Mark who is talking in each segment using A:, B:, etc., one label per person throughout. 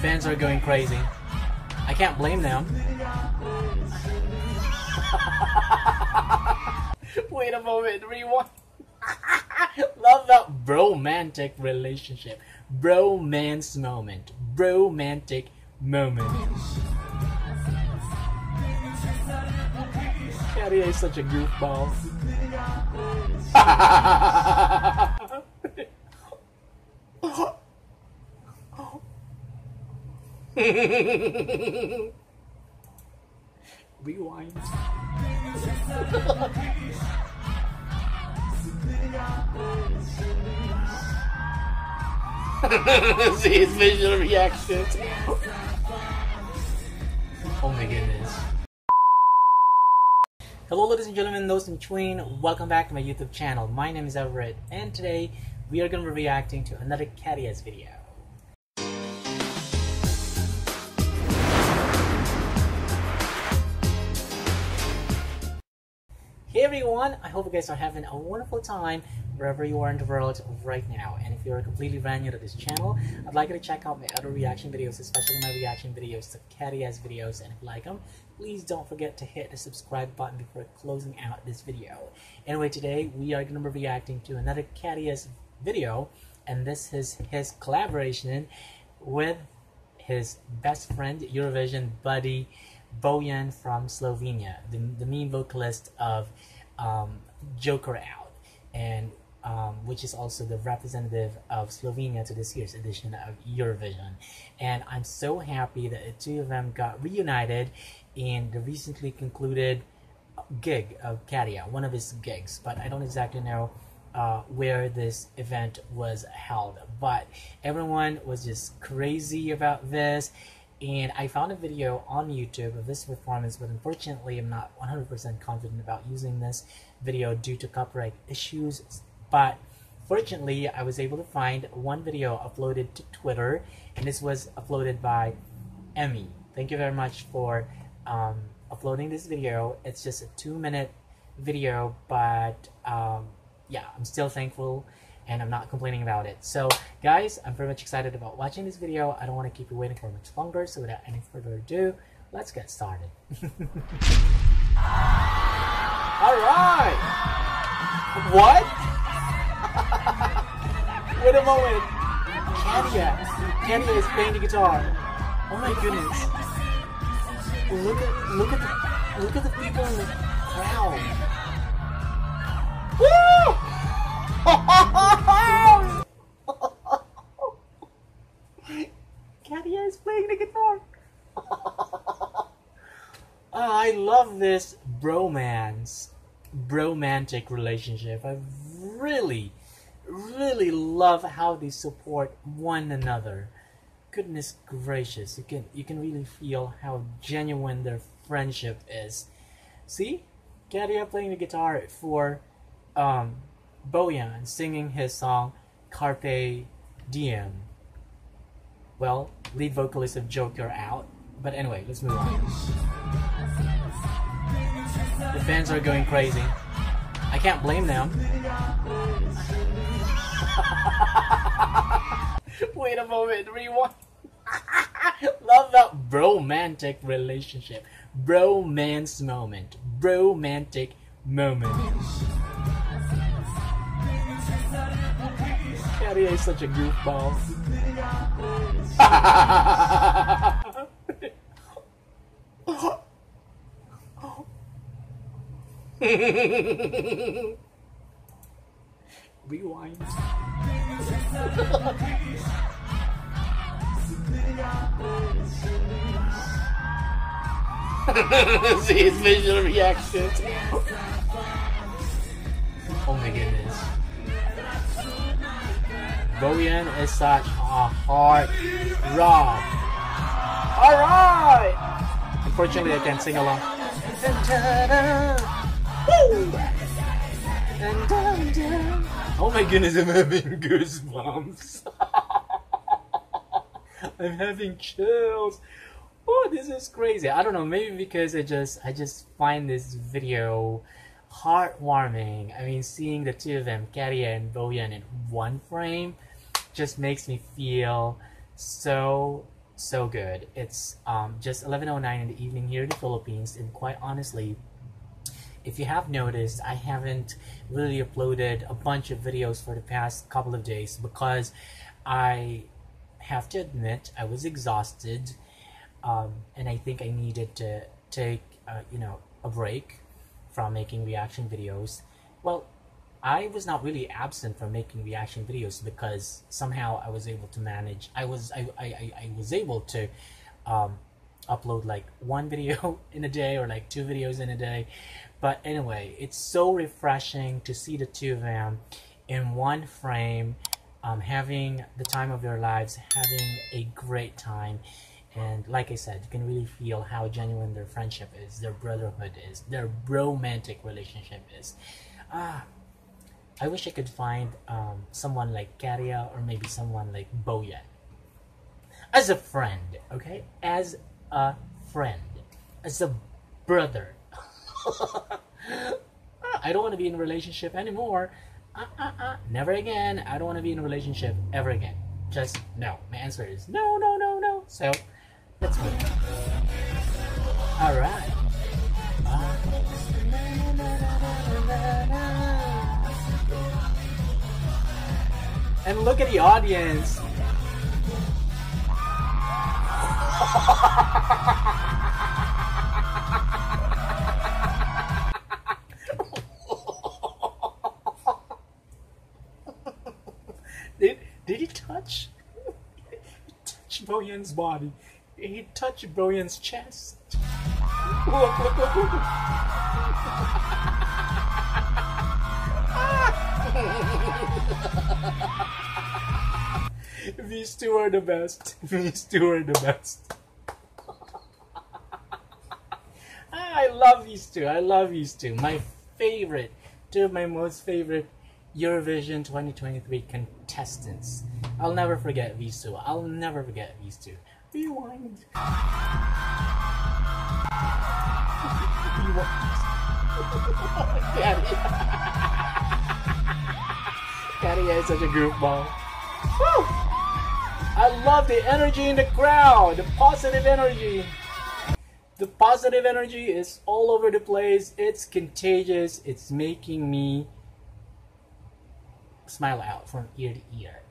A: fans are going crazy. I can't blame them. Wait a moment, rewind. Love that bromantic relationship. Bromance moment. Bromantic moment. Käärijä is such a goofball. Rewind. See his visual reactions. Oh my goodness. Hello ladies and gentlemen, those in between, welcome back to my YouTube channel. My name is Everett, and today we are going to be reacting to another Käärijä's video. Hey everyone, I hope you guys are having a wonderful time wherever you are in the world right now. And if you're completely brand new to this channel, I'd like you to check out my other reaction videos, especially my reaction videos to Käärijä's videos. And if you like them, please don't forget to hit the subscribe button before closing out this video. Anyway, today we are going to be reacting to another Käärijä's video, and this is his collaboration with his best friend, Eurovision buddy, Bojan from Slovenia, the, the main vocalist of um, Joker Out, and um, which is also the representative of Slovenia to this year's edition of Eurovision. And I'm so happy that the two of them got reunited in the recently concluded gig of Käärijä, one of his gigs, but I don't exactly know uh, where this event was held. But everyone was just crazy about this and I found a video on YouTube of this performance, but unfortunately I'm not 100% confident about using this video due to copyright issues. But fortunately, I was able to find one video uploaded to Twitter, and this was uploaded by Emmy. Thank you very much for um, uploading this video. It's just a two minute video, but um, yeah, I'm still thankful and I'm not complaining about it. So guys, I'm very much excited about watching this video. I don't want to keep you waiting for much longer, so without any further ado, let's get started. Alright! What? Wait a moment. Käärijä. Käärijä is playing the guitar. Oh my goodness. Look at look at the look at the people in the crowd. Woo! Käärijä is playing the guitar. I love this bromance, bromantic relationship. I really, really love how they support one another. Goodness gracious, you can you can really feel how genuine their friendship is. See, Käärijä playing the guitar for um, Bojan singing his song Carpe Diem. Well, lead vocalist of Joker out. But anyway, let's move on. The fans are going crazy. I can't blame them. Wait a moment, rewind. Love that bromantic relationship. Bromance moment. Bromantic moment. Käärijä is such a goofball. Rewind. See his visual reactions. Oh my goodness. Bojan is such a hard rock. Alright! Unfortunately, I can't sing along. Oh my goodness, I'm having goosebumps. I'm having chills. Oh, this is crazy. I don't know, maybe because I just I just find this video heartwarming. I mean, seeing the two of them, Käärijä and Bojan, in one frame just makes me feel so so good. It's um, just 11:09 in the evening here in the Philippines, and quite honestly, if you have noticed, I haven't really uploaded a bunch of videos for the past couple of days because I have to admit I was exhausted, um, and I think I needed to take uh, you know a break from making reaction videos. Well, I was not really absent from making reaction videos because somehow I was able to manage. I was I, I, I was able to um, upload like one video in a day or like two videos in a day. But anyway, it's so refreshing to see the two of them in one frame, um, having the time of their lives, having a great time. And like I said, you can really feel how genuine their friendship is, their brotherhood is, their romantic relationship is. Ah, I wish I could find um, someone like Käärijä or maybe someone like Bojan. As a friend, okay? As a friend. As a brother. I don't want to be in a relationship anymore. Uh, uh, uh. Never again. I don't want to be in a relationship ever again. Just no. My answer is no, no, no, no. So, let's go. Alright. And look at the audience. did, did he touch? He touched Bojan's body. He touched Bojan's chest. Look, look, look, look. These two are the best. These two are the best. Ah, I love these two. I love these two. My favorite, two of my most favorite Eurovision 2023 contestants. I'll never forget these two. I'll never forget these two. Rewind. Rewind. Oh, Daddy is such a goofball. Woo! I love the energy in the crowd, the positive energy. The positive energy is all over the place. It's contagious. It's making me smile out from ear to ear.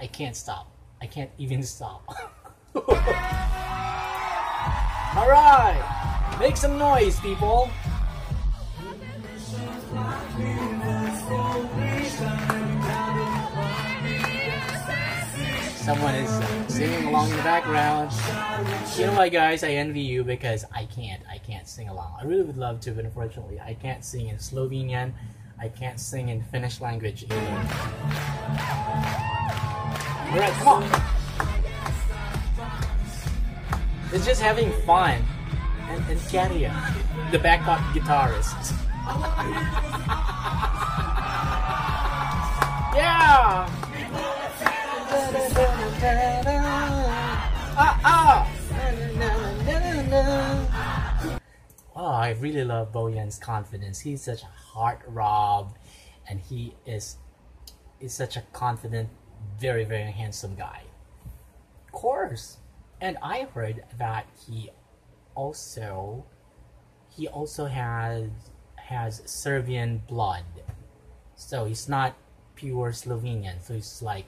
A: I can't stop. I can't even stop. all right, make some noise, people. Someone is singing along in the background. You know what, guys? I envy you because I can't. I can't sing along. I really would love to, but unfortunately, I can't sing in Slovenian. I can't sing in Finnish language either. Alright, come on! It's just having fun. And, and Käärijä, the backup guitarist. yeah! Oh, I really love Bojan's confidence. He's such a heartthrob, and he is is such a confident, very very handsome guy. Of course, and I heard that he also he also has has Serbian blood, so he's not pure Slovenian. So he's like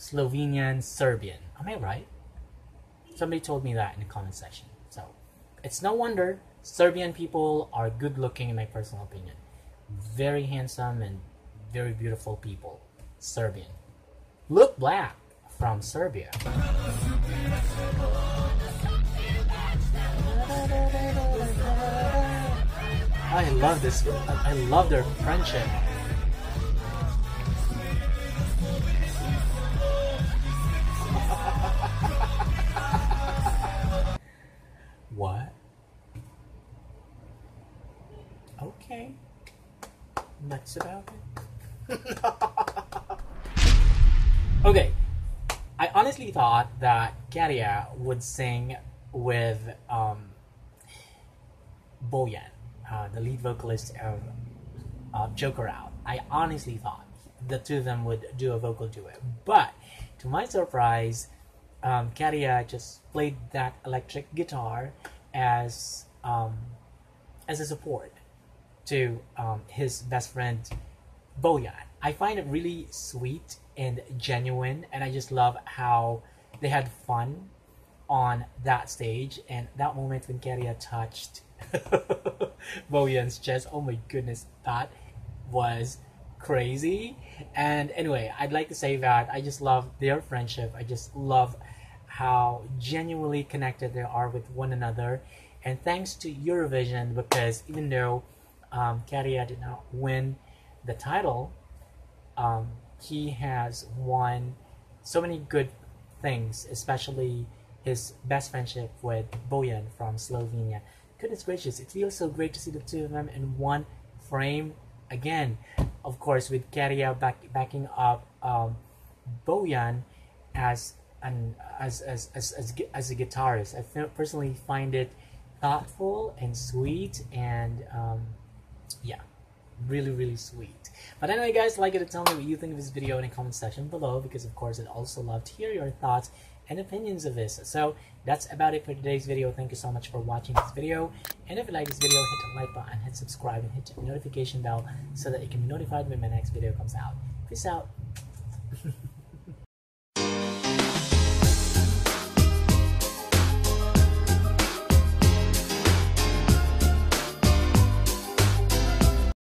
A: Slovenian Serbian. Am I right? Somebody told me that in the comment section. So it's no wonder Serbian people are good looking in my personal opinion. Very handsome and very beautiful people. Serbian. Look Black from Serbia. I love this. I love their friendship. About it. okay. I honestly thought that Käärijä would sing with um, Bojan, uh, the lead vocalist of uh, Joker Out. I honestly thought the two of them would do a vocal duet. But to my surprise, um, Käärijä just played that electric guitar as um, as a support to um, his best friend Bojan. I find it really sweet and genuine, and I just love how they had fun on that stage and that moment when Käärijä touched Bojan's chest. Oh my goodness, that was crazy. And anyway, I'd like to say that I just love their friendship. I just love how genuinely connected they are with one another. And thanks to Eurovision, because even though um, did not win the title, um, he has won so many good things, especially his best friendship with Bojan from Slovenia. Goodness gracious, it feels so great to see the two of them in one frame again. Of course, with Käärijä back, backing up um, Bojan as an as as, as as as a guitarist. I personally find it thoughtful and sweet and um, really really sweet. But anyway guys like it tell me what you think of this video in the comment section below because of course i'd also love to hear your thoughts and opinions of this. So that's about it for today's video. Thank you so much for watching this video. And if you like this video hit the like button hit subscribe and hit the notification bell so that you can be notified when my next video comes out. Peace out